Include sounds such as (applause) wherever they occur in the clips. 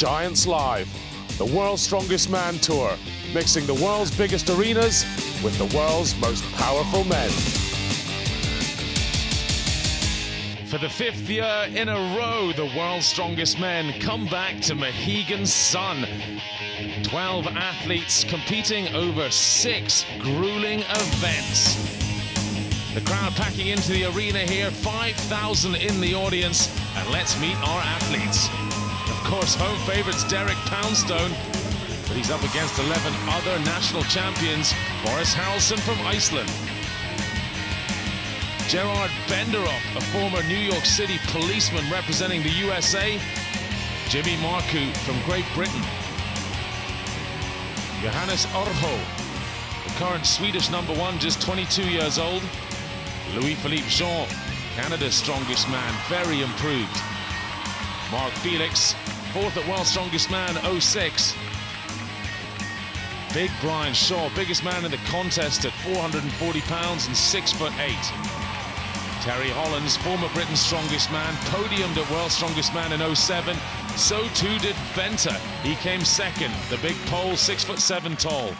Giants Live, the world's strongest man tour, mixing the world's biggest arenas with the world's most powerful men. For the fifth year in a row, the world's strongest men come back to Mohegan Sun. 12 athletes competing over six grueling events. The crowd packing into the arena here, 5,000 in the audience, and let's meet our athletes. Course, home favourites Derek Poundstone, but he's up against 11 other national champions, Boris Haraldsson from Iceland, Gerard Benderoth, a former New York City policeman representing the USA. Jimmy Marku from Great Britain. Johannes Årsjö, the current Swedish number one, just 22 years old. Louis-Philippe Jean, Canada's strongest man, very improved. Mark Felix, fourth at World's Strongest Man 06. Big Brian Shaw, biggest man in the contest at 440 pounds and six foot eight. Terry Hollands, former Britain's strongest man, podiumed at World's Strongest Man in 07. So too did Wenta. He came second. The big pole, six foot seven tall.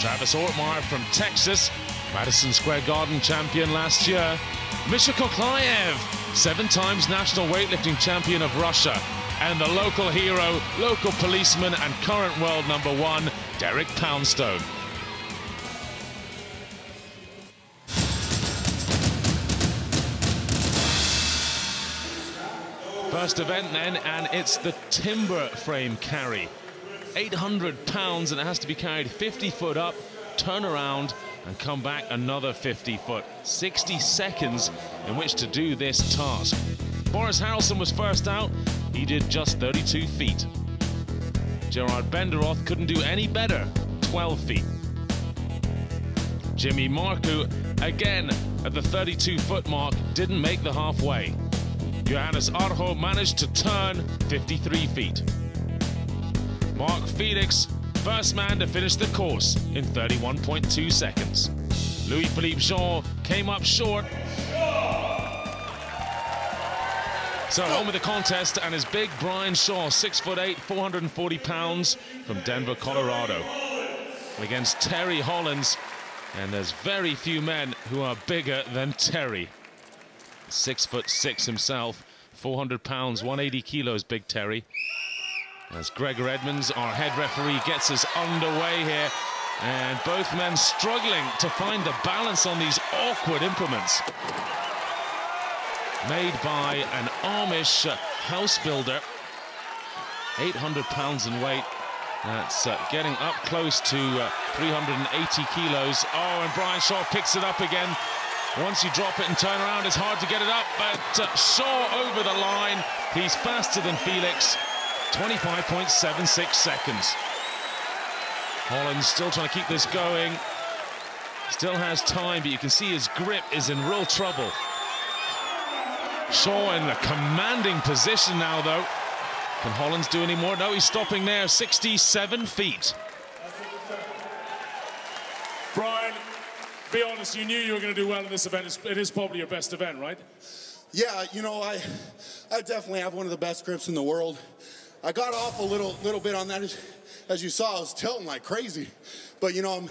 Travis Ortmayer from Texas, Madison Square Garden champion last year. Misha Koklayev, seven times national weightlifting champion of Russia. And the local hero, local policeman, and current world number one, Derek Poundstone. First event then, and it's the timber frame carry. 800 pounds, and it has to be carried 50 foot up, turn around, and come back another 50 foot. 60 seconds in which to do this task. Boris Haraldsson was first out. He did just 32 feet. Gerard Benderoth couldn't do any better, 12 feet. Jimmy Marku, again at the 32 foot mark, didn't make the halfway. Johannes Årsjö managed to turn 53 feet. Mark Felix, first man to finish the course in 31.2 seconds. Louis-Philippe Jean came up short. So home with the contest and his big Brian Shaw, six foot eight, 440 pounds from Denver, Colorado. Against Terry Hollands, and there's very few men who are bigger than Terry. Six foot six himself, 400 pounds, 180 kilos, Big Terry. As Gregor Edmunds, our head referee, gets us underway here. And both men struggling to find the balance on these awkward implements. Made by an Amish house builder. 800 pounds in weight. That's uh, getting up close to uh, 380 kilos. Oh, and Brian Shaw picks it up again. Once you drop it and turn around, it's hard to get it up, but uh, Shaw over the line. He's faster than Felix, 25.76 seconds. Holland still trying to keep this going. Still has time, but you can see his grip is in real trouble. Shaw in a commanding position now, though. Can Hollands do any more? No, he's stopping there, 67 feet. Brian, be honest, you knew you were going to do well in this event. It is probably your best event, right? Yeah, you know, I, I definitely have one of the best grips in the world. I got off a little, little bit on that. As, as you saw, I was tilting like crazy. But, you know, I'm,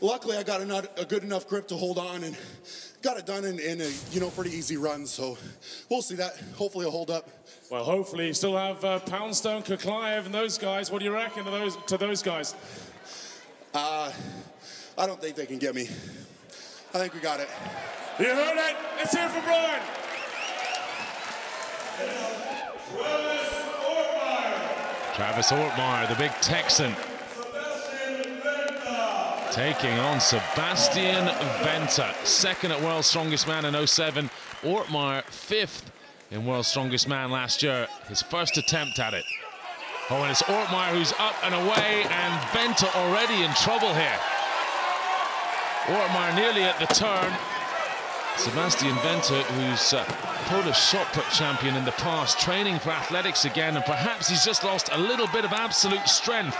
luckily I got a, a good enough grip to hold on and got it done in, in, a, you know, pretty easy run. So we'll see that. Hopefully it'll hold up. Well, hopefully you still have uh, Poundstone, Koklayev, and those guys. What do you reckon to those, to those guys? Uh, I don't think they can get me. I think we got it. You heard it. Let's hear for Brian. Travis Ortmayer, the big Texan. Taking on Sebastian Wenta, second at World's Strongest Man in 07. Ortmayer, fifth in World's Strongest Man last year. His first attempt at it. Oh, and it's Ortmayer who's up and away, and Wenta already in trouble here. Ortmayer nearly at the turn. Sebastian Wenta, who's uh, Polish shot put champion in the past, training for athletics again, and perhaps he's just lost a little bit of absolute strength.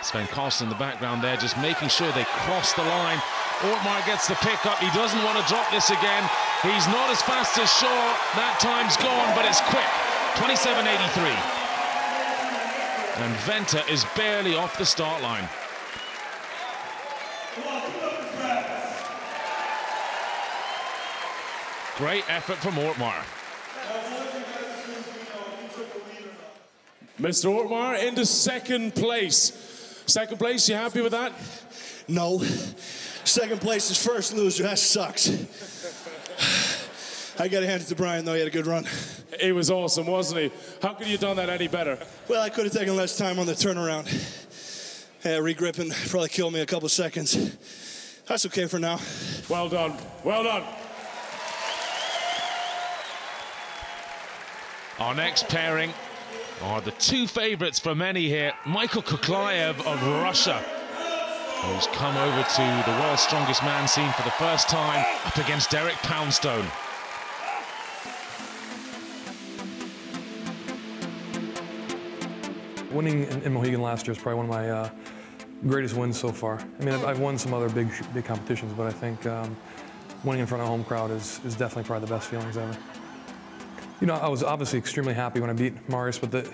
Svend Karlsen in the background there, just making sure they cross the line. Ortmayer gets the pick up. He doesn't want to drop this again. He's not as fast as Shaw. That time's gone, but it's quick. 27.83. And Wenta is barely off the start line. Great effort from Ortmayer. Mr. Ortmayer into second place. Second place, you happy with that? No. Second place is first loser. That sucks. I got to hand it to Brian, though. He had a good run. He was awesome, wasn't he? How could you have done that any better? Well, I could have taken less time on the turnaround. Yeah, regripping probably killed me a couple seconds. That's okay for now. Well done. Well done. Our next pairing are the two favourites for many here. Michael Koklayev of Russia, who's come over to the world's strongest man scene for the first time, up against Derek Poundstone. Winning in, in, Mohegan last year is probably one of my uh, greatest wins so far. I mean, I've, I've, won some other big, big competitions, but I think um, winning in front of a home crowd is, is definitely probably the best feelings ever. You know, I was obviously extremely happy when I beat Marius, but the,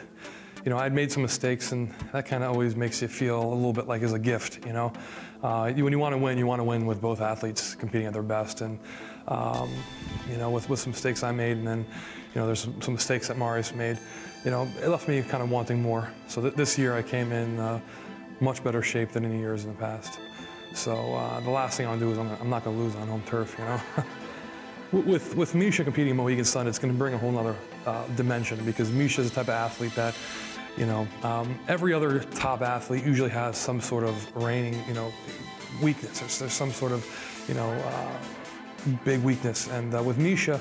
you know, I'd made some mistakes, and that kind of always makes you feel a little bit like as a gift, you know. Uh, you, when you want to win, you want to win with both athletes competing at their best, and, um, you know, with, with some mistakes I made, and then, you know, there's some, some mistakes that Marius made, you know, it left me kind of wanting more. So th this year I came in uh, much better shape than any years in the past. So uh, the last thing I'll do is I'm, I'm not going to lose on home turf, you know. (laughs) with, with Misha competing in Mohegan Sun, it's going to bring a whole other uh, dimension because Misha is the type of athlete that, you know, um, every other top athlete usually has some sort of reigning, you know, weakness. There's, there's some sort of, you know, uh, big weakness. And uh, with Misha,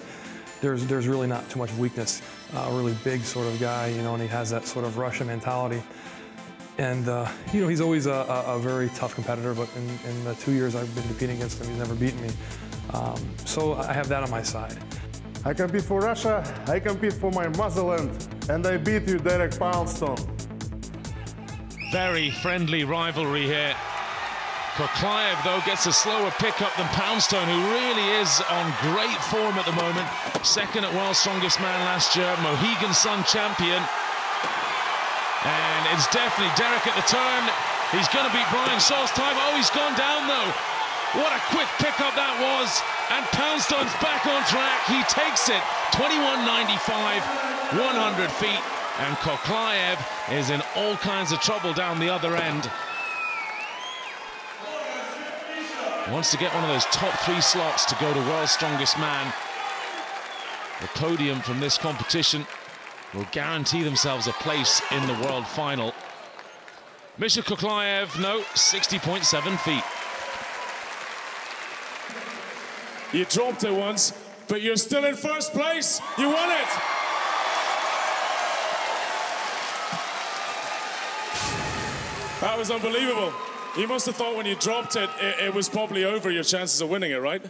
there's, there's really not too much weakness. Uh, a really big sort of guy, you know, and he has that sort of Russian mentality. And, uh, you know, he's always a, a, a, very tough competitor, but in, in, the two years I've been competing against him, he's never beaten me. Um, so I have that on my side. I compete for Russia, I compete for my motherland, and I beat you, Derek Poundstone. Very friendly rivalry here. Koklayev, though, gets a slower pickup than Poundstone, who really is on great form at the moment. Second at World's Strongest Man last year, Mohegan Sun champion. And it's definitely Derek at the turn. He's going to beat Brian Shaw's time. Oh, he's gone down, though. What a quick pickup that was. And Poundstone's back on track. He takes it 21.95, 100 feet. And Koklayev is in all kinds of trouble down the other end. wants to get one of those top three slots to go to World's Strongest Man. The podium from this competition will guarantee themselves a place in the world final. Misha Koklayev, no, 60.7 feet. You dropped it once, but you're still in first place. You won it. That was unbelievable. You must have thought when you dropped it, it, it was probably over your chances of winning it, right?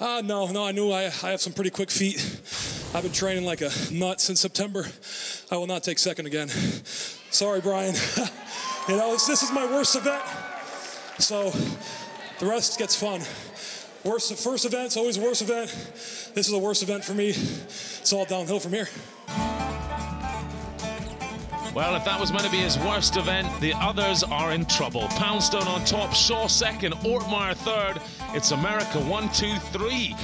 Uh, no, no, I knew I, I have some pretty quick feet. I've been training like a nut since September. I will not take second again. Sorry, Brian. (laughs) you know, this, this is my worst event. So the rest gets fun. Worst, first event's always the worst event. This is the worst event for me. It's all downhill from here. Well, if that was meant to be his worst event, the others are in trouble. Poundstone on top, Shaw second, Ortmayer third. It's America one, two, three.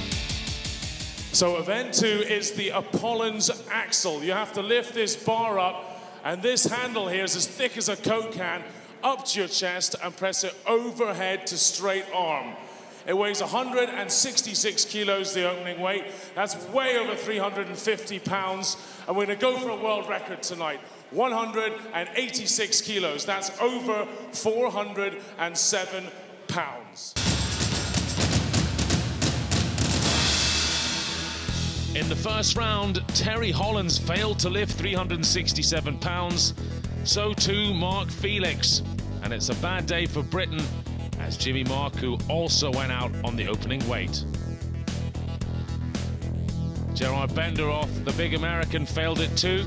So event two is the Apollon's axle. You have to lift this bar up, and this handle here is as thick as a Coke can, up to your chest and press it overhead to straight arm. It weighs 166 kilos, the opening weight. That's way over 350 pounds. And we're going to go for a world record tonight. 186 kilos. That's over 407 pounds. In the first round, Terry Hollands failed to lift 367 pounds. So too Mark Felix. And it's a bad day for Britain as Jimmy Marku also went out on the opening weight. Gerard Benderoth, the big American, failed it too.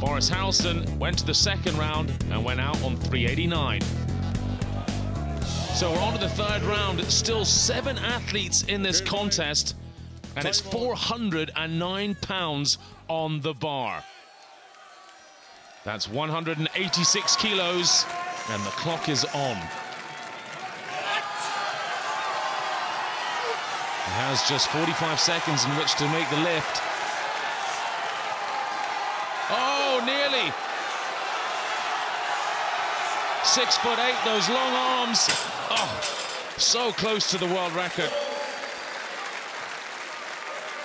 Boris Haraldsson went to the second round and went out on 389. So we're on to the third round. Still seven athletes in this contest, and it's 409 pounds on the bar. That's 186 kilos, and the clock is on. He has just 45 seconds in which to make the lift. Oh, nearly. Six foot eight, those long arms. Oh, so close to the world record.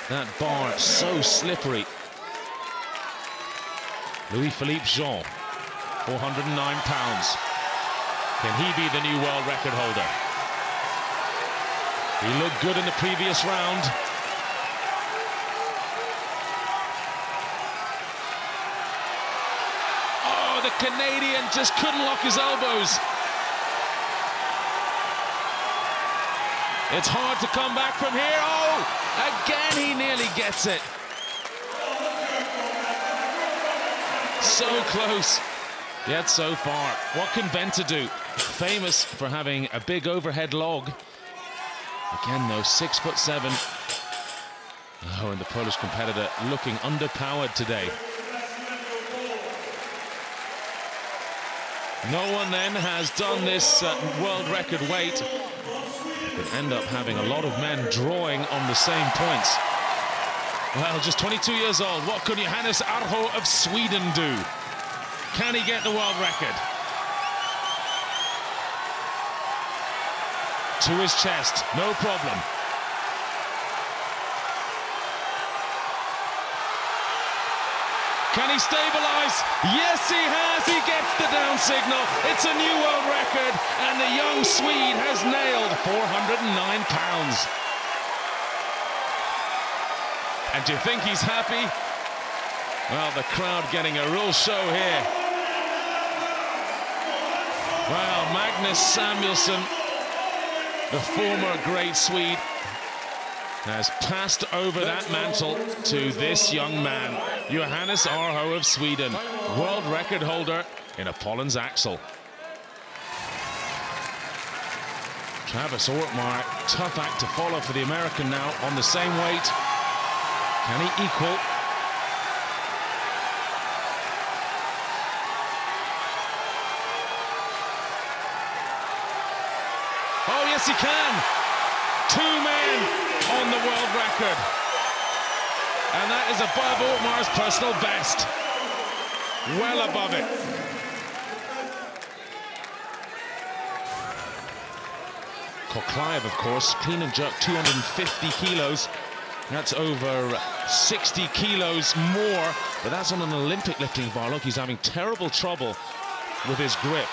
That bar so slippery. Louis-Philippe Jean, 409 pounds. Can he be the new world record holder? He looked good in the previous round. Oh, the Canadian just couldn't lock his elbows. It's hard to come back from here. Oh, again he nearly gets it. So close, yet so far. What can Wenta do? Famous for having a big overhead log. Again, though, six foot seven. Oh, and the Polish competitor looking underpowered today. No one then has done this uh, world record weight. Could end up having a lot of men drawing on the same points. Well, just 22 years old. What could Johannes Årsjö of Sweden do? Can he get the world record? To his chest, no problem. Can he stabilize? Yes, he has. He gets the down signal. It's a new world record, and the young Swede has nailed 409 pounds. And do you think he's happy? Well, the crowd getting a real show here. Well, Magnus Samuelsson, the former great Swede, has passed over that mantle to this young man, Johannes Årsjö of Sweden, world record holder in Apollon's Axle. Travis Ortmayer, tough act to follow for the American now on the same weight. Can he equal? He can. Two men on the world record. And that is above Ortmayer's personal best. Well above it. Koklayev, of course, clean and jerk 250 kilos. That's over 60 kilos more, but that's on an Olympic lifting bar. Look, he's having terrible trouble with his grip.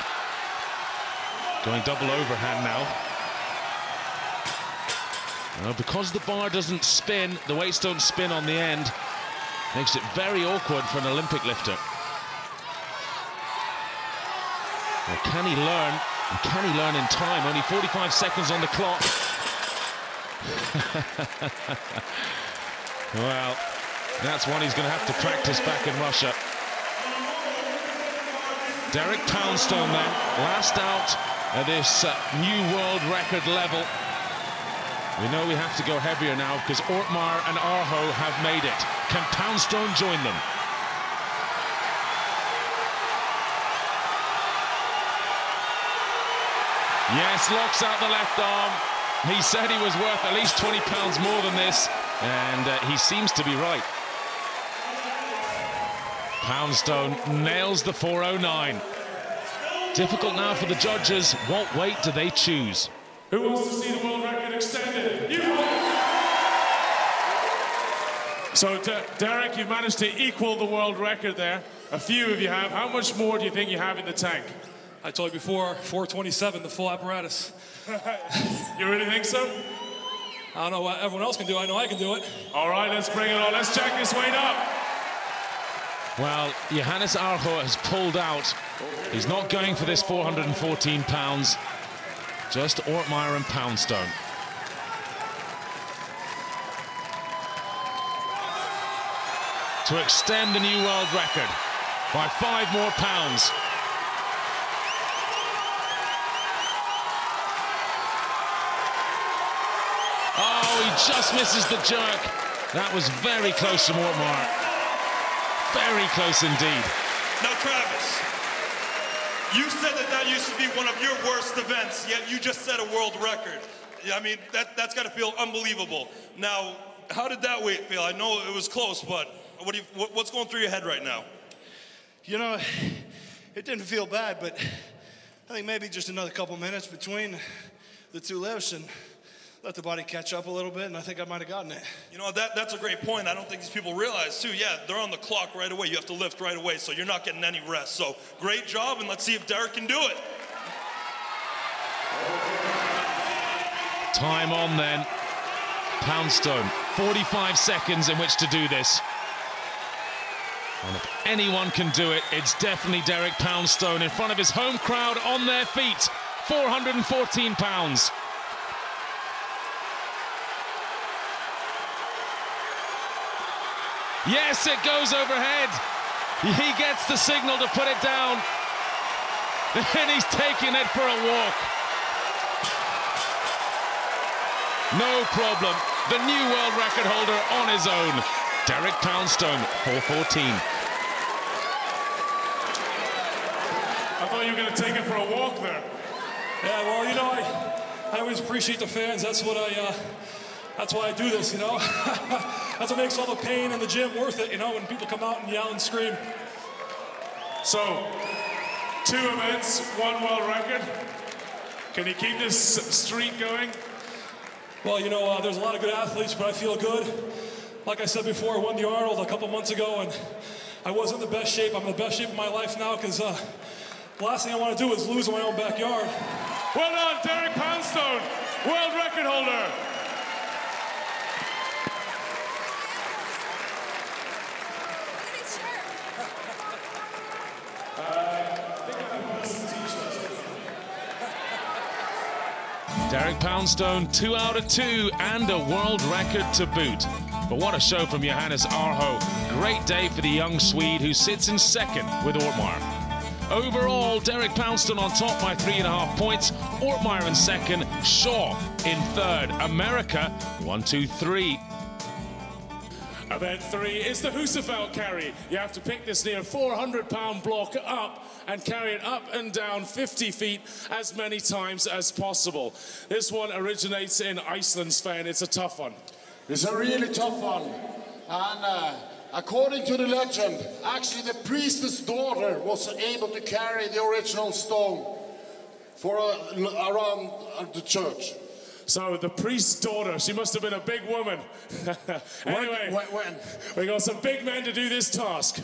Going double overhand now. Because the bar doesn't spin, the weights don't spin on the end, makes it very awkward for an Olympic lifter. Well, can he learn? And can he learn in time? Only 45 seconds on the clock. (laughs) well, that's one he's going to have to practice back in Russia. Derek Poundstone then, last out at this uh, new world record level. We know we have to go heavier now because Ortmayer and Årsjö have made it. Can Poundstone join them? Yes, locks out the left arm. He said he was worth at least 20 pounds more than this, and uh, he seems to be right. Poundstone nails the 409. Difficult now for the judges. What weight do they choose? Who wants to see the world So, D Derek, you've managed to equal the world record there. A few of you have. How much more do you think you have in the tank? I told you before, 427, the full apparatus. (laughs) you really think so? I don't know what everyone else can do. I know I can do it. All right, let's bring it on. Let's check this weight up. Well, Johannes Årsjö has pulled out. He's not going for this 414 pounds. Just Ortmayer and Poundstone. To extend the new world record by five more pounds. Oh, he just misses the jerk. That was very close to Ortmayer. Very close indeed. Now, Travis, you said that that used to be one of your worst events, yet you just set a world record. I mean, that, that's got to feel unbelievable. Now, how did that weight feel? I know it was close, but what do you, what, what's going through your head right now? You know, it didn't feel bad, but I think maybe just another couple minutes between the two lifts and let the body catch up a little bit, and I think I might have gotten it. You know, that, that's a great point. I don't think these people realize, too. Yeah, they're on the clock right away. You have to lift right away, so you're not getting any rest. So great job, and let's see if Derek can do it. Time on then. Poundstone, 45 seconds in which to do this. And if anyone can do it, it's definitely Derek Poundstone in front of his home crowd on their feet. 414 pounds. Yes, it goes overhead. He gets the signal to put it down. (laughs) And he's taking it for a walk. No problem. The new world record holder on his own. Derek Poundstone, 414. I thought you were going to take it for a walk there. Yeah, well, you know, I, I always appreciate the fans. That's what I, uh, that's why I do this, you know? (laughs) that's what makes all the pain in the gym worth it, you know, when people come out and yell and scream. So, two events, one world record. Can you keep this streak going? Well, you know, uh, there's a lot of good athletes, but I feel good. Like I said before, I won the Arnold a couple months ago, and I wasn't in the best shape. I'm in the best shape of my life now because uh, the last thing I want to do is lose in my own backyard. Well done, Derek Poundstone, world record holder. Derek Poundstone, two out of two, and a world record to boot. But what a show from Johannes Årsjö. Great day for the young Swede who sits in second with Ortmayer. Overall, Derek Poundstone on top by three and a half points. Ortmayer in second, Shaw in third. America, one, two, three. Event three is the Husafell carry. You have to pick this near 400 pound block up and carry it up and down 50 feet as many times as possible. This one originates in Iceland, Svend. It's a tough one. It's a really tough one. And uh, according to the legend, actually the priest's daughter was able to carry the original stone for uh, around uh, the church. So the priest's daughter, she must have been a big woman. (laughs) anyway, when, when? we got some big men to do this task.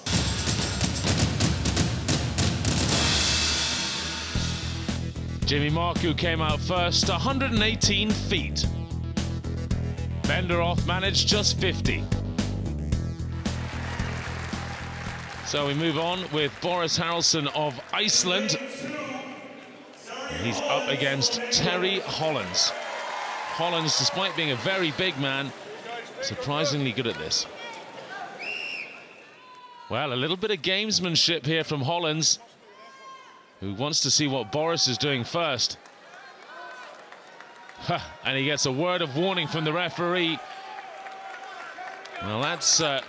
Jimmy Marku came out first, 118 feet. Benderoth managed just 50. So we move on with Boris Haraldsson of Iceland. He's up against Terry Hollands. Hollands, despite being a very big man, surprisingly good at this. Well, a little bit of gamesmanship here from Hollands, who wants to see what Boris is doing first. And he gets a word of warning from the referee. Well, that's uh,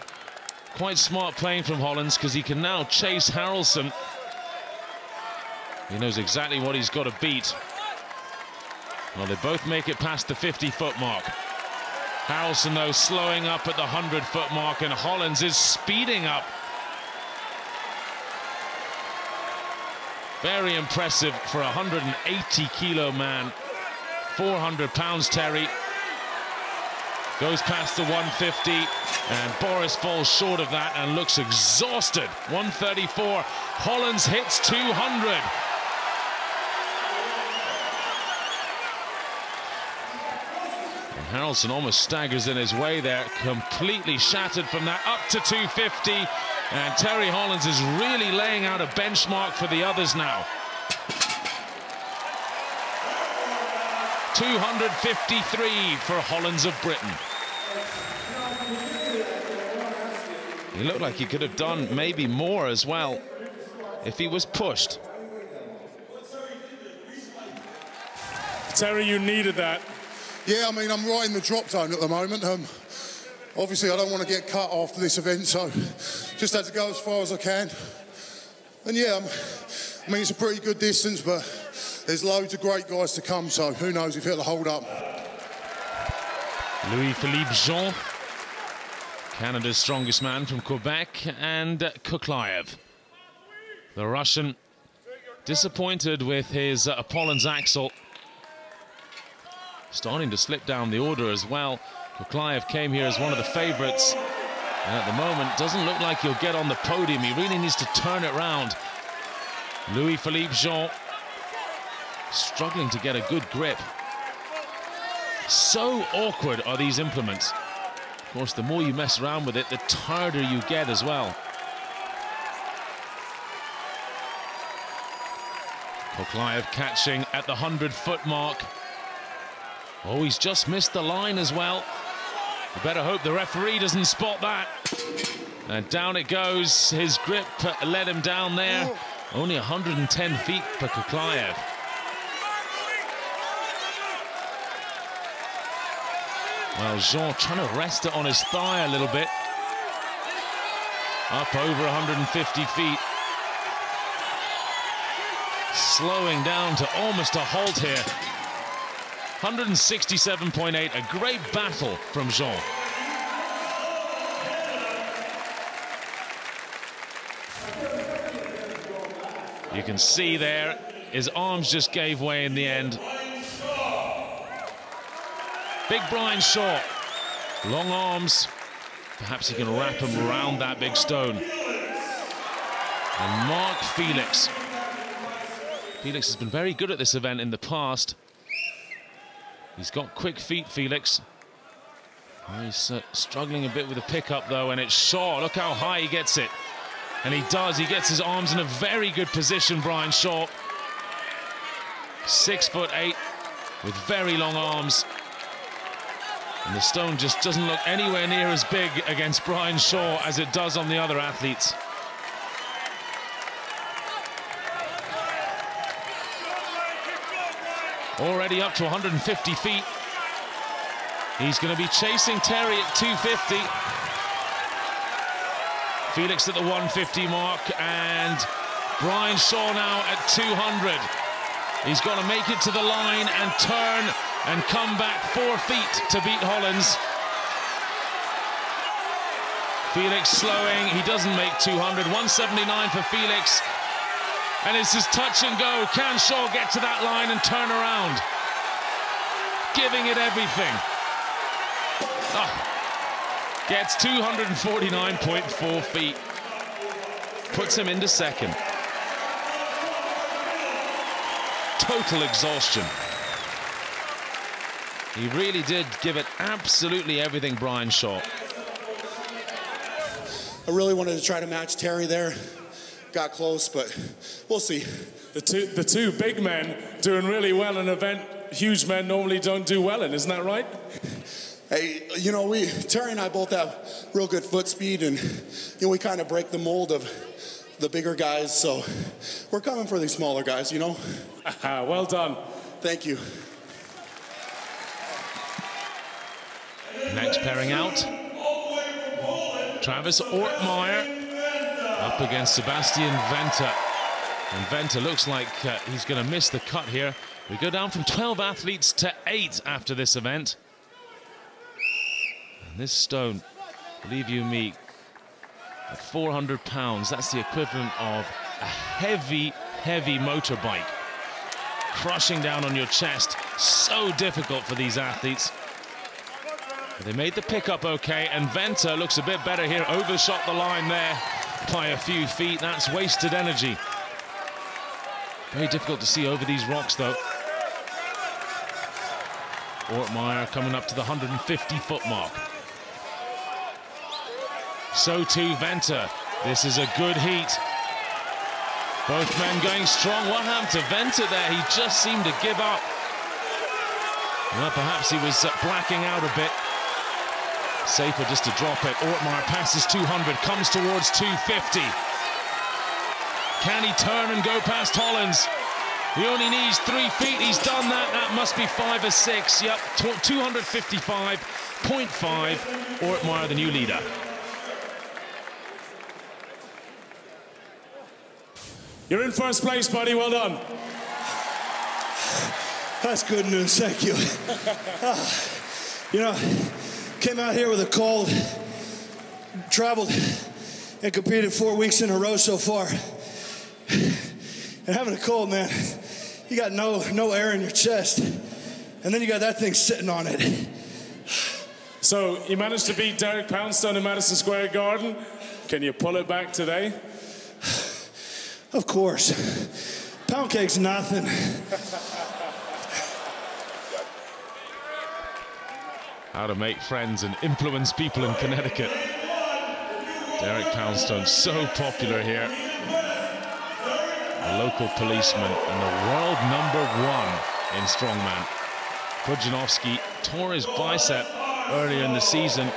quite smart playing from Hollands because he can now chase Haraldsson. He knows exactly what he's got to beat. Well, they both make it past the 50-foot mark. Haraldsson, though, slowing up at the 100-foot mark, and Hollands is speeding up. Very impressive for a 180-kilo man. 400 pounds, Terry. Goes past the 150, and Boris falls short of that and looks exhausted. 134. Hollands hits 200. And Haraldsson almost staggers in his way there, completely shattered from that up to 250. And Terry Hollands is really laying out a benchmark for the others now. 253 for Hollands of Britain. He looked like he could have done maybe more as well if he was pushed. Terry, you needed that. Yeah, I mean, I'm right in the drop zone at the moment. Um, obviously, I don't want to get cut after this event, so just had to go as far as I can. And yeah, um, I mean, it's a pretty good distance, but there's loads of great guys to come, so who knows if it'll hold up. Louis-Philippe Jean, Canada's strongest man from Quebec, and Koklayev. The Russian disappointed with his uh, Apollon's Axle. Starting to slip down the order as well. Koklayev came here as one of the favourites. And at the moment, doesn't look like he'll get on the podium. He really needs to turn it round. Louis-Philippe Jean struggling to get a good grip. So awkward are these implements. Of course, the more you mess around with it, the tireder you get as well. Koklayev catching at the 100-foot mark. Oh, he's just missed the line as well. Better hope the referee doesn't spot that. And down it goes. His grip let him down there. Only 110 feet for Koklayev. Well, Jean trying to rest it on his thigh a little bit. Up over 150 feet. Slowing down to almost a halt here. 167.8, a great battle from Jean. You can see there, his arms just gave way in the end. Big Brian Shaw, long arms. Perhaps he can wrap him around that big stone. And Mark Felix. Felix has been very good at this event in the past. He's got quick feet, Felix. Oh, he's uh, struggling a bit with the pickup, though, and it's Shaw. Look how high he gets it. And he does. He gets his arms in a very good position, Brian Shaw. Six foot eight with very long arms. And the stone just doesn't look anywhere near as big against Brian Shaw as it does on the other athletes. Already up to 150 feet. He's going to be chasing Terry at 250. Felix at the 150 mark and Brian Shaw now at 200. He's got to make it to the line and turn and come back four feet to beat Hollands. Felix slowing, he doesn't make 200. 179 for Felix. And it's his touch and go. Can Shaw get to that line and turn around? Giving it everything. Oh. Gets 249.4 feet. Puts him into second. Total exhaustion. He really did give it absolutely everything, Brian Shaw. I really wanted to try to match Terry there got close, but we'll see. The two, the two big men doing really well in an event huge men normally don't do well in, isn't that right? Hey, you know, we Terry and I both have real good foot speed, and you know, we kind of break the mold of the bigger guys. So we're coming for these smaller guys, you know. (laughs) well done. Thank you. Next pairing out, Travis Ortmayer up against Sebastian Wenta. And Wenta looks like uh, he's going to miss the cut here. We go down from 12 athletes to 8 after this event. And this stone, believe you me, at 400 pounds, that's the equivalent of a heavy, heavy motorbike. Crushing down on your chest, so difficult for these athletes. But they made the pickup okay, and Wenta looks a bit better here, overshot the line there by a few feet. That's wasted energy. Very difficult to see over these rocks, though. Ortmayer coming up to the 150-foot mark. So too Wenta. This is a good heat. Both men going strong. What happened to Wenta there? He just seemed to give up. Well, perhaps he was uh, blacking out a bit. Safer just to drop it. Ortmayer passes 200, comes towards 250. Can he turn and go past Hollands? He only needs three feet. He's done that. That must be five or six. Yep, 255.5. Ortmayer, the new leader. You're in first place, buddy. Well done. That's good news. Thank you. Ah, you know, came out here with a cold, traveled and competed four weeks in a row so far. And having a cold, man, you got no no air in your chest, and then you got that thing sitting on it. So you managed to beat Derek Poundstone in Madison Square Garden. Can you pull it back today? Of course. Pound cake's nothing. How to make friends and influence people in Connecticut. Derek Poundstone, so popular here. A local policeman and the world number one in strongman. Pudzianowski tore his bicep earlier in the season,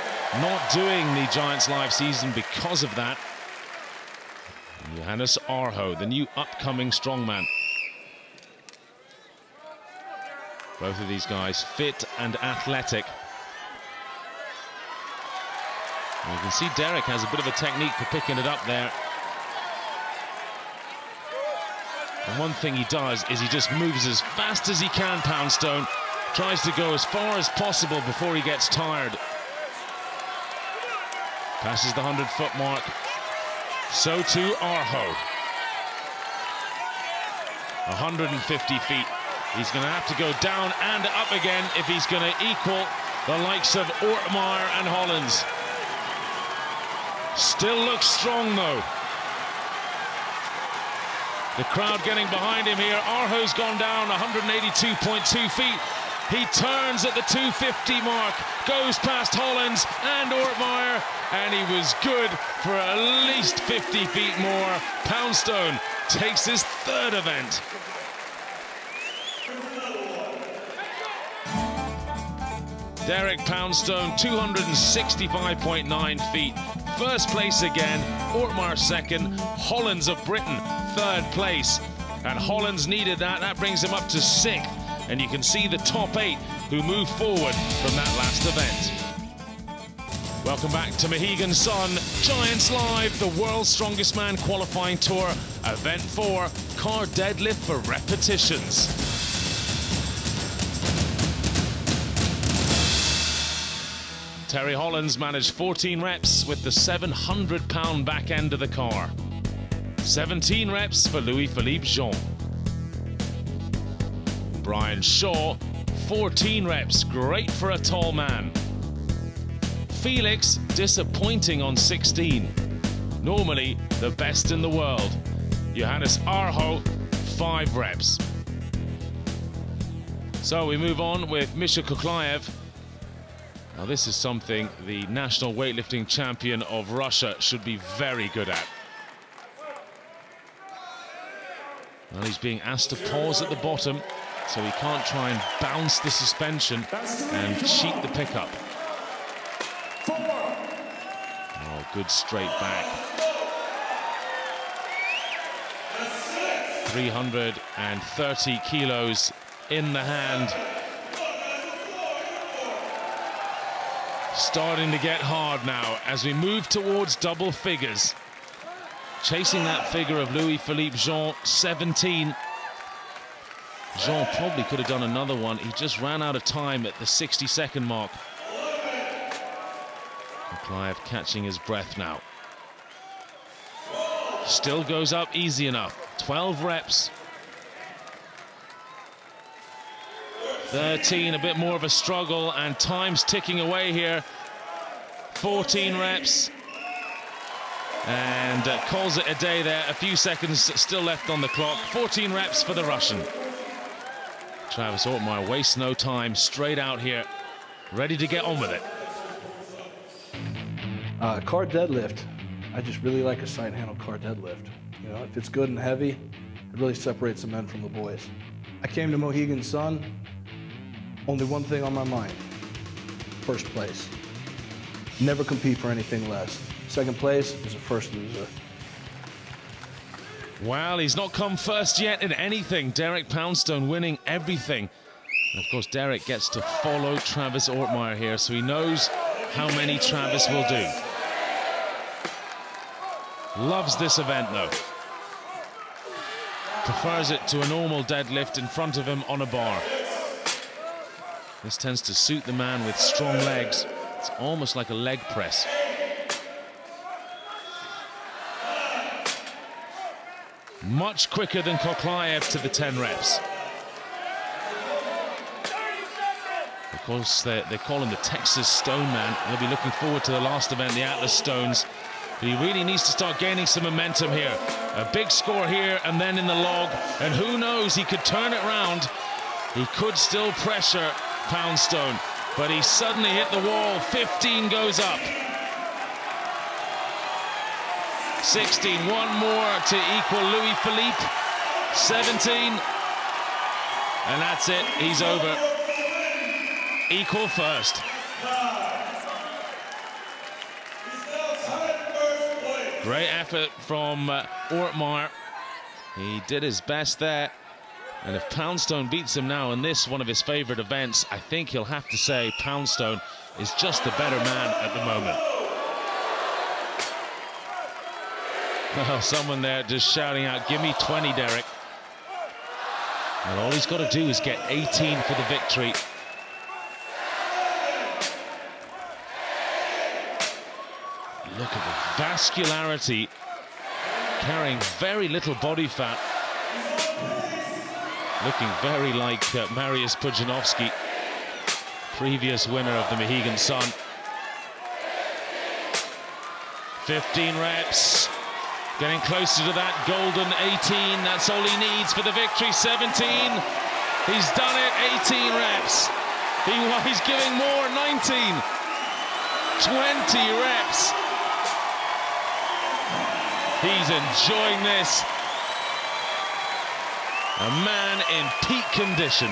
not doing the Giants live season because of that. Johannes Årsjö, the new upcoming strongman. Both of these guys fit and athletic. And you can see Derek has a bit of a technique for picking it up there. And one thing he does is he just moves as fast as he can, Poundstone. Tries to go as far as possible before he gets tired. Passes the 100-foot mark. So too Årsjö. 150 feet. He's going to have to go down and up again if he's going to equal the likes of Ortmayer and Hollands. Still looks strong, though. The crowd getting behind him here. Årsjö's gone down 182.2 feet. He turns at the 250 mark, goes past Hollands and Ortmayer, and he was good for at least 50 feet more. Poundstone takes his third event. Derek Poundstone, 265.9 feet. First place again, Ortmayer second, Hollands of Britain, third place. And Hollands needed that, that brings him up to sixth. And you can see the top eight who move forward from that last event. Welcome back to Mohegan Sun, Giants Live, the World's Strongest Man qualifying tour, event four, car deadlift for repetitions. Terry Hollands managed 14 reps with the 700 pound back end of the car. 17 reps for Louis Philippe Jean. Brian Shaw, 14 reps, great for a tall man. Felix, disappointing on 16. Normally, the best in the world. Johannes Årsjö, five reps. So we move on with Misha Koklayev. Now this is something the national weightlifting champion of Russia should be very good at. Well, he's being asked to pause at the bottom, so he can't try and bounce the suspension and cheat the pickup. Oh, good straight back. 330 kilos in the hand. Starting to get hard now as we move towards double figures. Chasing that figure of Louis-Philippe Jean, 17. Jean probably could have done another one. He just ran out of time at the 60-second mark. Clive catching his breath now. Still goes up easy enough. 12 reps. 13, a bit more of a struggle, and time's ticking away here. 14 reps. And uh, calls it a day there. A few seconds still left on the clock. 14 reps for the Russian. Travis Ortmayer wastes no time. Straight out here. Ready to get on with it. Uh, car deadlift. I just really like a side handle car deadlift. You know, if it's good and heavy, it really separates the men from the boys. I came to Mohegan Sun, only one thing on my mind. First place. Never compete for anything less. Second place is a first loser. Well, he's not come first yet in anything. Derek Poundstone winning everything. And of course, Derek gets to follow Travis Ortmayer here, so he knows how many Travis will do. Loves this event, though. prefers it to a normal deadlift in front of him on a bar. This tends to suit the man with strong legs. It's almost like a leg press. Much quicker than Koklayev to the 10 reps. Of course, they, they call him the Texas Stone Man. He'll be looking forward to the last event, the Atlas Stones. But he really needs to start gaining some momentum here. A big score here and then in the log. And who knows, he could turn it round. He could still pressure Poundstone. But he suddenly hit the wall. 15 goes up. 16, one more to equal Louis Philippe. 17. And that's it, he's over. Equal first. Great effort from uh, Ortmayer. He did his best there. And if Poundstone beats him now in this, one of his favorite events, I think he'll have to say Poundstone is just the better man at the moment. Oh, someone there just shouting out, give me 20, Derek. And all he's got to do is get 18 for the victory. Look at the vascularity, carrying very little body fat. Looking very like uh, Mariusz Pudzianowski, previous winner of the Mohegan Sun. 15 reps, Getting closer to that golden 18. That's all he needs for the victory. 17. He's done it. 18 reps. He, he's giving more. 19. 20 reps. He's enjoying this. A man in peak condition.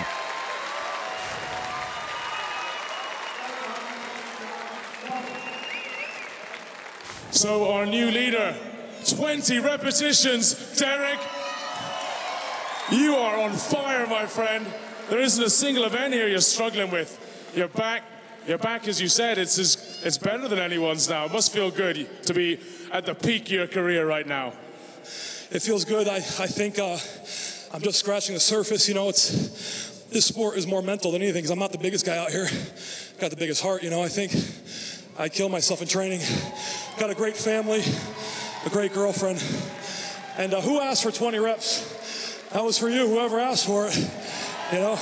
So our new leader, 20 repetitions. Derek, you are on fire, my friend. There isn't a single event here you're struggling with. Your back, your back, as you said, it's, as, it's better than anyone's now. It must feel good to be at the peak of your career right now. It feels good. I, I think uh, I'm just scratching the surface. You know, it's this sport is more mental than anything because I'm not the biggest guy out here. Got the biggest heart, you know. I think I kill myself in training. Got a great family a great girlfriend. And uh, who asked for 20 reps? That was for you, whoever asked for it, you know?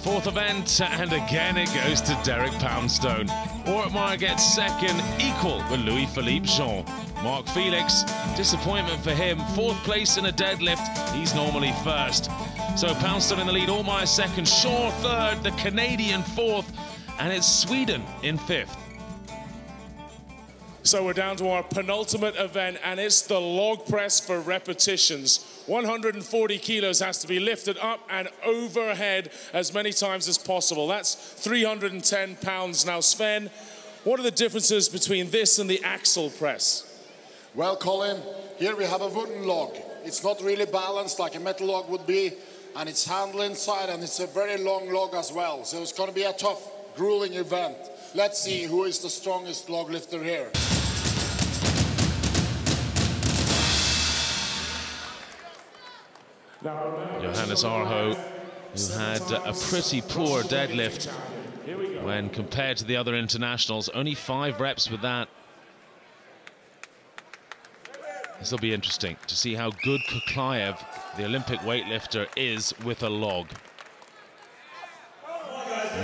Fourth event, and again it goes to Derek Poundstone. Ortmayer gets second, equal with Louis Philippe Jean. Mark Felix, disappointment for him. Fourth place in a deadlift, he's normally first. So Poundstone in the lead, Ortmayer second, Shaw third, the Canadian fourth, and it's Sweden in fifth. So we're down to our penultimate event, and it's the log press for repetitions. 140 kilos has to be lifted up and overhead as many times as possible. That's 310 pounds. Now, Svend, what are the differences between this and the axle press? Well, Colin, here we have a wooden log. It's not really balanced like a metal log would be, and it's handle inside, and it's a very long log as well. So it's going to be a tough, grueling event. Let's see who is the strongest log lifter here. Johannes Årsjö, who had a pretty poor deadlift when compared to the other internationals. Only five reps with that. This will be interesting to see how good Koklayev, the Olympic weightlifter, is with a log.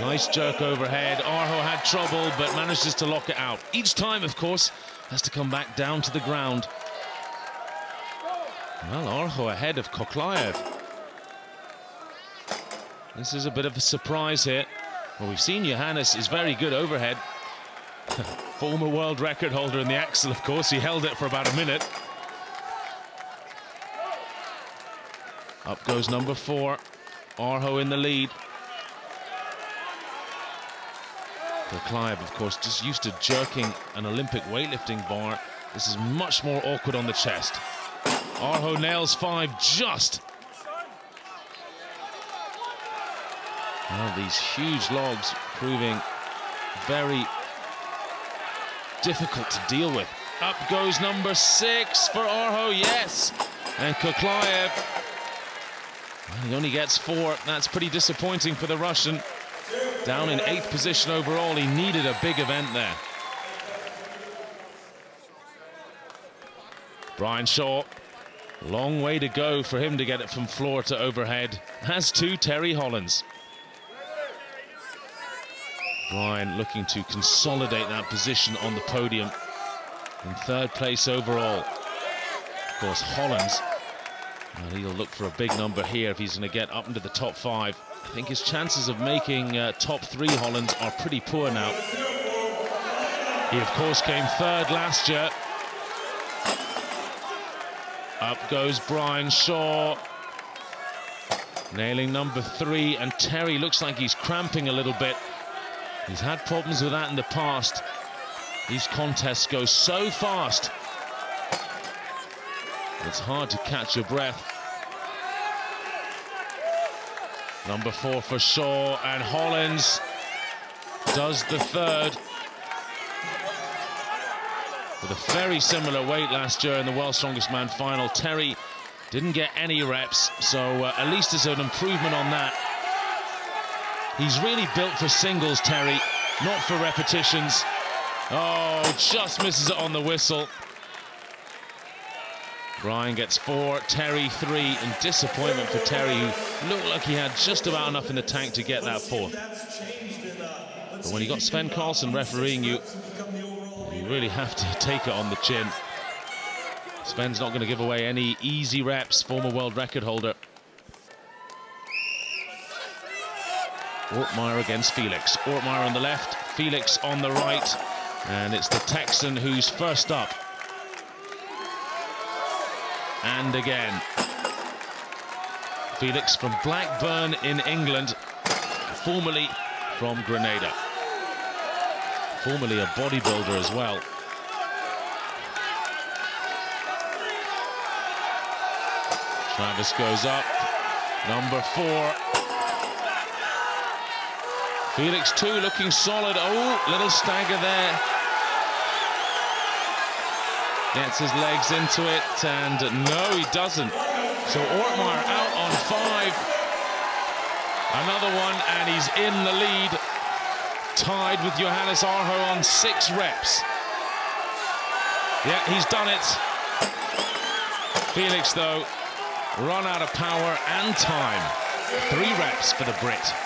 Nice jerk overhead. Årsjö had trouble, but manages to lock it out. Each time, of course, has to come back down to the ground. Well, Årsjö ahead of Koklayev. This is a bit of a surprise here. Well, we've seen Johannes is very good overhead. (laughs) Former world record holder in the axle, of course. He held it for about a minute. Up goes number four. Årsjö in the lead. Koklayev, of course, just used to jerking an Olympic weightlifting bar. This is much more awkward on the chest. Årsjö nails five just. These huge logs proving very difficult to deal with. Up goes number six for Årsjö, yes. And Koklayev, well, he only gets four. That's pretty disappointing for the Russian. Down in eighth position overall, he needed a big event there. Brian Shaw, long way to go for him to get it from floor to overhead. Has two Terry Hollands. Brian looking to consolidate that position on the podium in third place overall. Of course, Hollands, well, he'll look for a big number here if he's going to get up into the top five. I think his chances of making uh, top three Hollands are pretty poor now. He, of course, came third last year. Up goes Brian Shaw. Nailing number three, and Terry looks like he's cramping a little bit. He's had problems with that in the past. These contests go so fast. It's hard to catch your breath. Number four for Shaw, and Hollands does the third. With a very similar weight last year in the World's Strongest Man final, Terry didn't get any reps, so uh, at least there's an improvement on that. He's really built for singles, Terry, not for repetitions. Oh, just misses it on the whistle. Brian gets four, Terry three, and disappointment for Terry, who looked like he had just about enough in the tank to get that fourth. But when you got Svend Karlsen refereeing you, you really have to (laughs) take it on the chin. Svend's not going to give away any easy reps, former world record holder. Ortmayer against Felix. Ortmayer on the left, Felix on the right, and it's the Texan who's first up. And again. Felix from Blackburn in England, formerly from Grenada. Formerly a bodybuilder as well. Travis goes up. Number four. Felix two looking solid. Oh, little stagger there. Gets his legs into it, and no, he doesn't. So Ortmayer out on five. Another one, and he's in the lead. Tied with Johannes Årsjö on six reps. Yeah, he's done it. Felix, though, run out of power and time. Three reps for the Brit.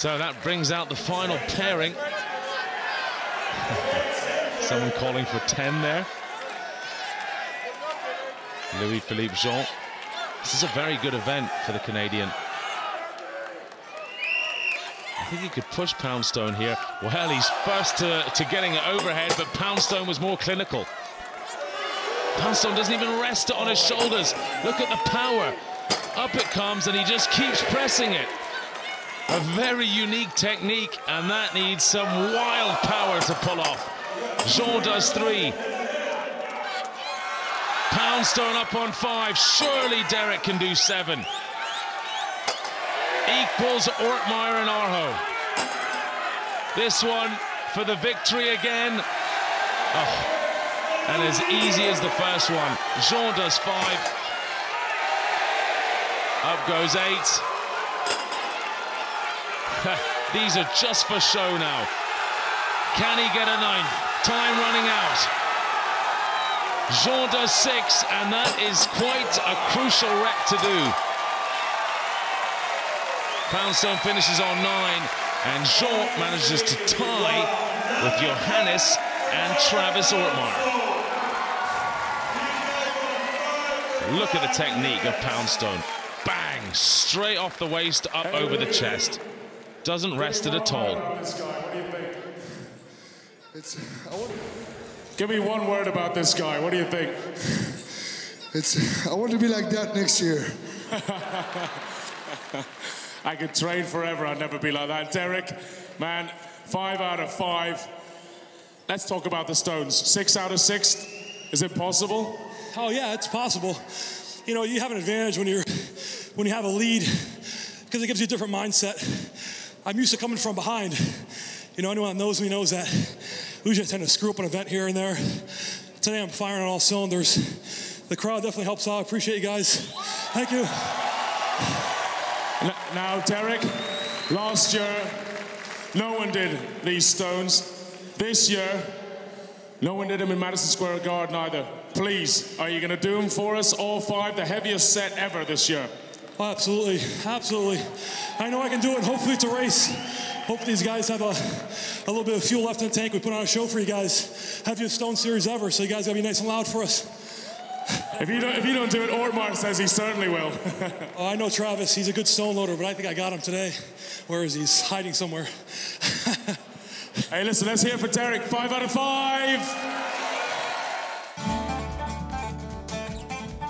So that brings out the final pairing. (laughs) Someone calling for 10 there. Louis-Philippe Jean. This is a very good event for the Canadian. I think he could push Poundstone here. Well, he's first to, to getting it overhead, but Poundstone was more clinical. Poundstone doesn't even rest it on his shoulders. Look at the power. Up it comes, and he just keeps pressing it. A very unique technique, and that needs some wild power to pull off. Jean does three. Poundstone up on five. Surely Derek can do seven. Equals Ortmayer and Årsjö. This one for the victory again. Oh, and as easy as the first one. Jean does five. Up goes eight. (laughs) These are just for show now. Can he get a ninth? Time running out. Jean does six, and that is quite a crucial rep to do. Poundstone finishes on nine, and Jean manages to tie with Johannes and Travis Ortmayer. Look at the technique of Poundstone. Bang! Straight off the waist, up over the chest. Doesn't rest it at all. It's, Give me one word about this guy. What do you think? It's, I want to be like that next year. (laughs) I could train forever. I'd never be like that. Derek, man, five out of five. Let's talk about the Stones. Six out of six. Is it possible? Oh, yeah, it's possible. you know, you have an advantage when you're when you have a lead because it gives you a different mindset. I'm used to coming from behind. You know, anyone that knows me knows that we usually tend to screw up an event here and there. Today I'm firing on all cylinders. The crowd definitely helps out. I appreciate you guys. Thank you. Now, Derek, last year, no one did these stones. This year, no one did them in Madison Square Garden either. Please, are you going to do them for us, all five, the heaviest set ever this year? Oh, absolutely, absolutely. I know I can do it. Hopefully, it's a race. Hope these guys have a, a little bit of fuel left in the tank. We put on a show for you guys. Heaviest stone series ever, so you guys gotta be nice and loud for us. If you don't, if you don't do it, Ortmayer says he certainly will. (laughs) oh, I know Travis. He's a good stone loader, but I think I got him today. Where is he? He's hiding somewhere. (laughs) hey, listen, let's hear for Derek. Five out of five.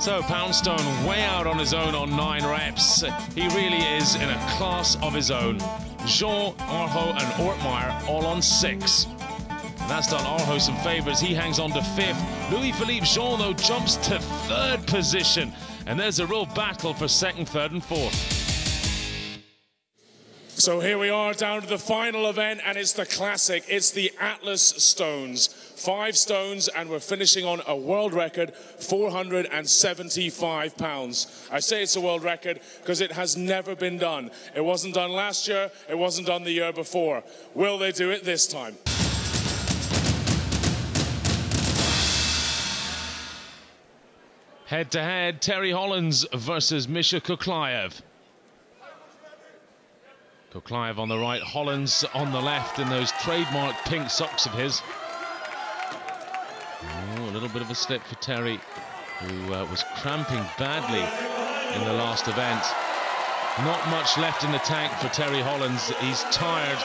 So Poundstone way out on his own on nine reps. He really is in a class of his own. Jean, Årsjö, and Ortmayer all on six. And that's done Årsjö some favors. He hangs on to fifth. Louis-Philippe Jean, though, jumps to third position. And there's a real battle for second, third, and fourth. So here we are down to the final event, and it's the classic. It's the Atlas Stones. Five stones, and we're finishing on a world record 475 pounds. I say it's a world record because it has never been done. It wasn't done last year, it wasn't done the year before. Will they do it this time? Head to head, Terry Hollands versus Misha Koklayev. Koklayev on the right, Hollands on the left in those trademark pink socks of his. Bit of a slip for Terry, who uh, was cramping badly in the last event. Not much left in the tank for Terry Hollands. He's tired.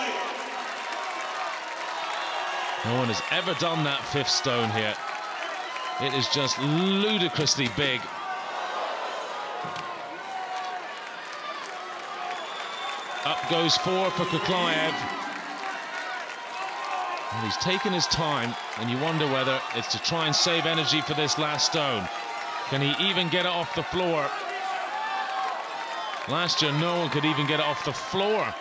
No one has ever done that fifth stone here. It is just ludicrously big. Up goes four for Koklayev. He's taken his time, and you wonder whether it's to try and save energy for this last stone. Can he even get it off the floor? Last year, no one could even get it off the floor.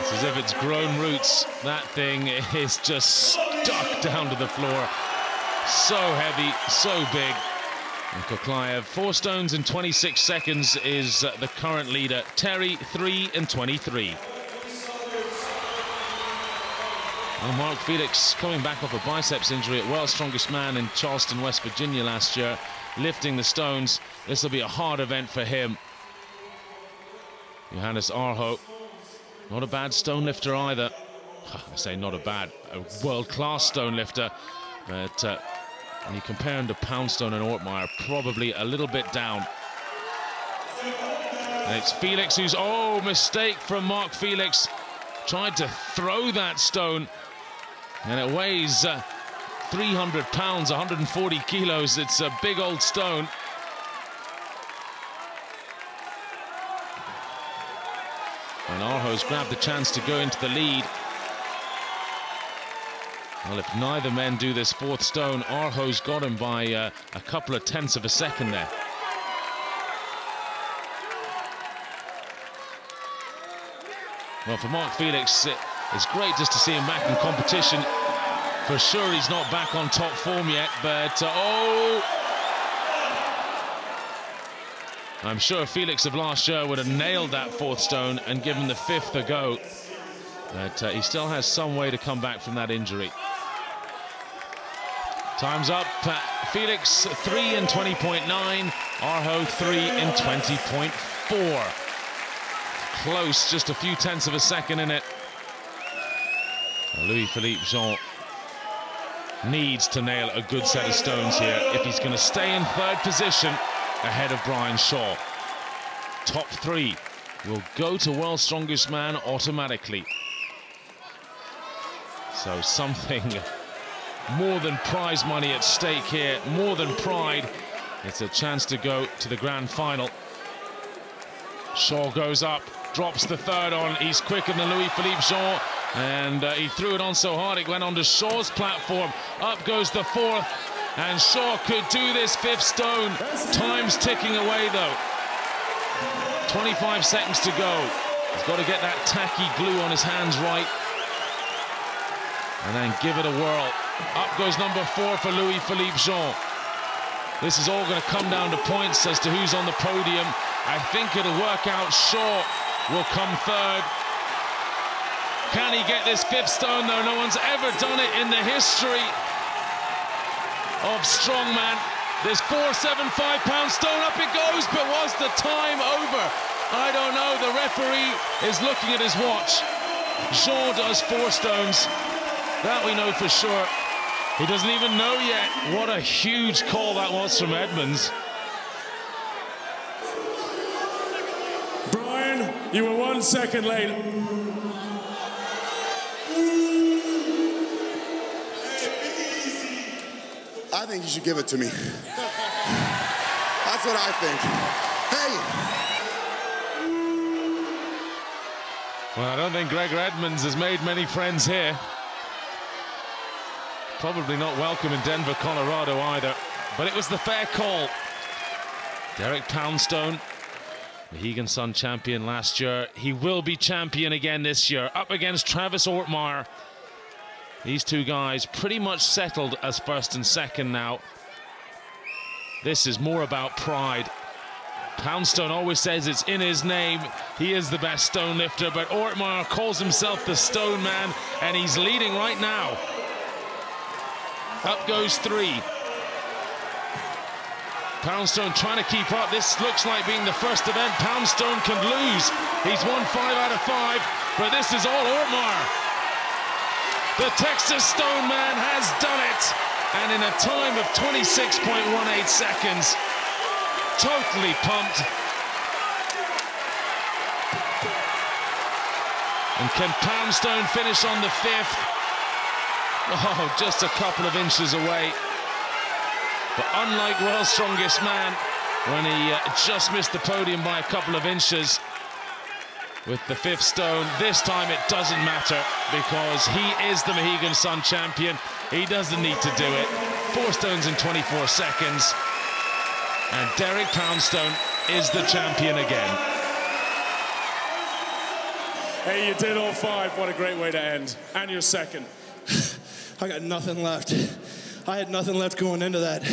It's as if it's grown roots. That thing is just stuck down to the floor. So heavy, so big. And four stones in 26 seconds is uh, the current leader. Terry, three and 23. Well, Mark Felix coming back off a biceps injury at World's Strongest Man in Charleston, West Virginia last year, lifting the stones. This will be a hard event for him. Johannes Årsjö, not a bad stone lifter either. (laughs) I say not a bad, a world-class stone lifter, but uh, when you compare him to Poundstone and Ortmayer, probably a little bit down. And it's Felix who's, oh, mistake from Mark Felix. Tried to throw that stone, and it weighs uh, 300 pounds, 140 kilos. It's a big old stone. And Årsjö's grabbed the chance to go into the lead. Well, if neither men do this fourth stone, Årsjö's got him by uh, a couple of tenths of a second there. Well, for Mark Felix, it's great just to see him back in competition. For sure, he's not back on top form yet, but uh, oh! I'm sure Felix of last year would have nailed that fourth stone and given the fifth a go. But uh, he still has some way to come back from that injury. Time's up. Felix, 3 in 20.9. Årsjö, 3 in 20.4. Close, just a few tenths of a second in it. Louis-Philippe Jean needs to nail a good set of stones here if he's going to stay in third position ahead of Brian Shaw. Top three will go to World's Strongest Man automatically. So something more than prize money at stake here, more than pride. It's a chance to go to the grand final. Shaw goes up, drops the third on. He's quicker than Louis-Philippe Jean. And uh, he threw it on so hard it went onto Shaw's platform. Up goes the fourth. And Shaw could do this fifth stone. Time's ticking away though. 25 seconds to go. He's got to get that tacky glue on his hands right. And then give it a whirl. Up goes number four for Louis-Philippe Jean. This is all going to come down to points as to who's on the podium. I think it'll work out. Shaw will come third. Can he get this fifth stone, though? No one's ever done it in the history of strongman. This 475 pound stone up it goes, but was the time over? I don't know. The referee is looking at his watch. Jean does four stones. That we know for sure. He doesn't even know yet. What a huge call that was from Edmunds. Brian, you were one second late. I think you should give it to me. That's what I think. Hey. Well, I don't think Gregor Edmunds has made many friends here. Probably not welcome in Denver, Colorado either. But it was the fair call. Derek Poundstone, Mohegan Sun champion last year. He will be champion again this year. Up against Travis Ortmayer. These two guys pretty much settled as first and second now. This is more about pride. Poundstone always says it's in his name. He is the best stone lifter, but Ortmayer calls himself the stone man, and he's leading right now. Up goes three. Poundstone trying to keep up. This looks like being the first event Poundstone can lose. He's won five out of five, but this is all Ortmayer. The Texas Stone Man has done it, and in a time of 26.18 seconds, totally pumped. And can Poundstone finish on the fifth? Oh, just a couple of inches away. But unlike World's Strongest Man, when he uh, just missed the podium by a couple of inches with the fifth stone, this time it doesn't matter because he is the Mohegan Sun champion. He doesn't need to do it. Four stones in 24 seconds. And Derek Poundstone is the champion again. Hey, you did all five. What a great way to end. And you're second. I got nothing left. I had nothing left going into that.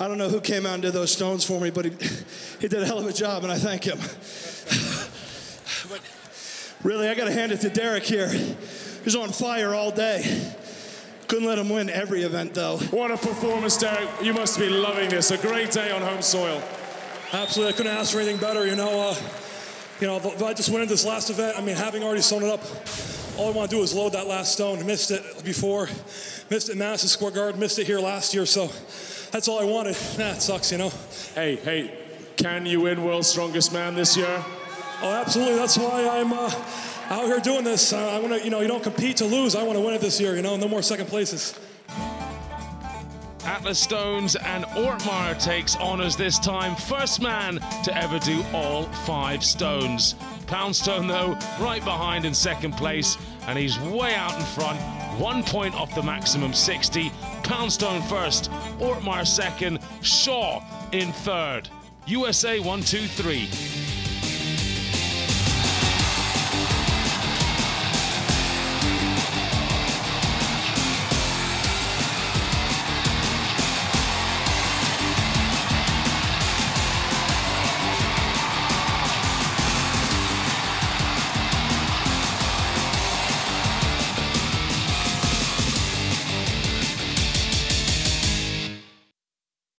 I don't know who came out and did those stones for me, but he, he did a hell of a job, and I thank him. but really, I got to hand it to Derek here. He's on fire all day. Couldn't let him win every event, though. What a performance, Derek. You must be loving this. A great day on home soil. Absolutely. I couldn't ask for anything better, you know. Uh, you know, if I just went into this last event, I mean, having already sewn it up, all I want to do is load that last stone. Missed it before, missed it in Madison Square Garden, missed it here last year, so that's all I wanted. Nah, it sucks, you know. Hey, hey, can you win World's Strongest Man this year? Oh, absolutely. That's why I'm uh, out here doing this. Uh, I want to, you know, you don't compete to lose. I want to win it this year, you know, no more second places. Atlas Stones and Ortmayer takes honours this time. First man to ever do all five stones. Poundstone, though, right behind in second place, and he's way out in front. One point off the maximum 60. Poundstone first, Ortmayer second, Shaw in third. USA one, two, three.